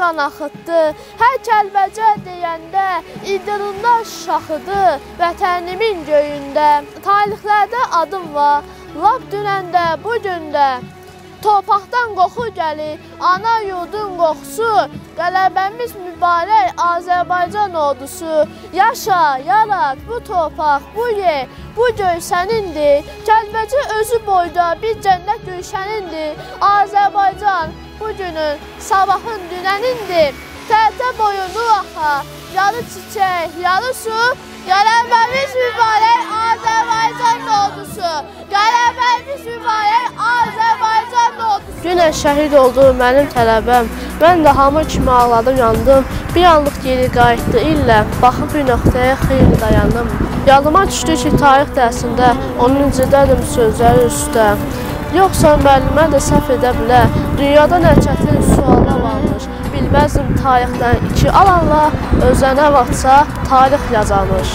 qan axıtdı. Hər Kəlbəcə deyəndə ildırımlar şaxıdı vətənimin göyündə. Tarixlərdə adım var, lap dünəndə, bu gündə. Torpaqdan qoxu gəlir, ana yurdun qoxusu, qələbəmiz mübarək Azərbaycan ordusu. Yaşa, yarat bu torpaq, bu yer, bu göy sənindir. Kəlbəcə özü boyda bir cənnət gülşənindir. Azərbaycan bu günün, sabahın dünənindir. Tətə boyunlu axa, yarı çiçək, yarı su, qələbəmiz mübarək Azərbaycan ordusu. Qələbəmiz mübarək Azərbaycan ordusu. Günən şəhid oldu mənim tələbəm. Mən də hamı kimi ağladım, yandım. Bir anlıq geri qayıtdı illə. Baxıb bir nöqtəyə xeyli dayandım. Yadıma düşdü ki, tarix dərsində 10-cudədim sözləri üstə. Yoxsa müəllimə də səhv edə bilər. Dünyada nə çətin suallar varmış. Bilməzdim tarixdən iki alanla özünə vaxtsa tarix yazarmış.